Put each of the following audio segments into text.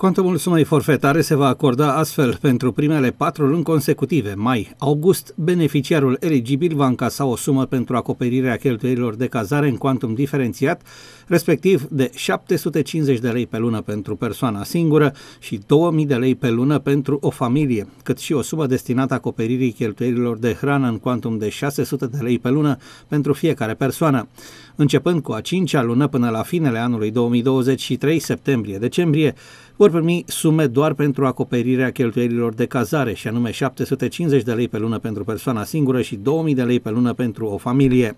Cuantumul sumei forfetare se va acorda astfel pentru primele patru luni consecutive. Mai, august, beneficiarul eligibil va încasa o sumă pentru acoperirea cheltuielilor de cazare în cuantum diferențiat, respectiv de 750 de lei pe lună pentru persoana singură și 2000 de lei pe lună pentru o familie, cât și o sumă destinată acoperirii cheltuielilor de hrană în cuantum de 600 de lei pe lună pentru fiecare persoană. Începând cu a cincea lună până la finele anului 2023, septembrie-decembrie, vor primi sume doar pentru acoperirea cheltuielilor de cazare, și anume 750 de lei pe lună pentru persoana singură și 2000 de lei pe lună pentru o familie.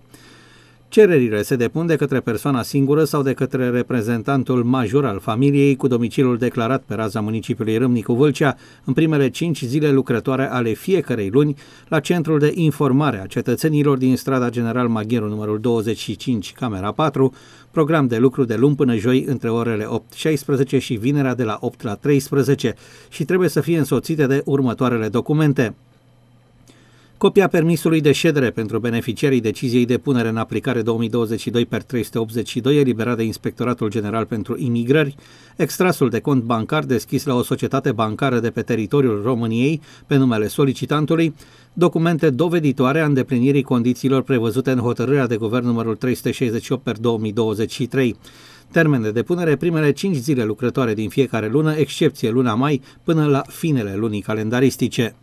Cererile se depun de către persoana singură sau de către reprezentantul major al familiei cu domiciliul declarat pe raza municipiului Râmnicu Vâlcea în primele 5 zile lucrătoare ale fiecarei luni la Centrul de Informare a Cetățenilor din strada General Maghiru numărul 25, camera 4, program de lucru de luni până joi între orele 8-16 și vinerea de la 8 la 13 și trebuie să fie însoțite de următoarele documente. Copia permisului de ședere pentru beneficiarii deciziei de punere în aplicare 2022 per 382 eliberat de Inspectoratul General pentru Imigrări, extrasul de cont bancar deschis la o societate bancară de pe teritoriul României pe numele solicitantului, documente doveditoare a îndeplinirii condițiilor prevăzute în hotărârea de guvern numărul 368 per 2023. Termen de depunere primele 5 zile lucrătoare din fiecare lună, excepție luna mai, până la finele lunii calendaristice.